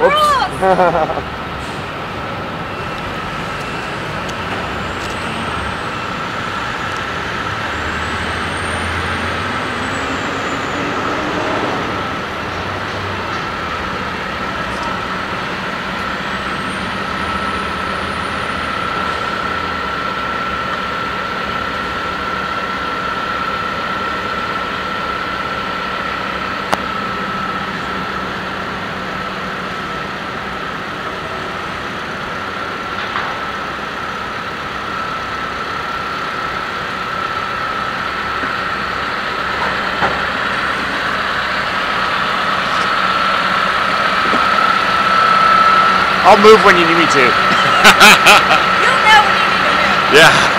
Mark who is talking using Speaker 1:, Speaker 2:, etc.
Speaker 1: 없어. I'll move when you need me to.
Speaker 2: You'll know when you need to move.
Speaker 1: Yeah.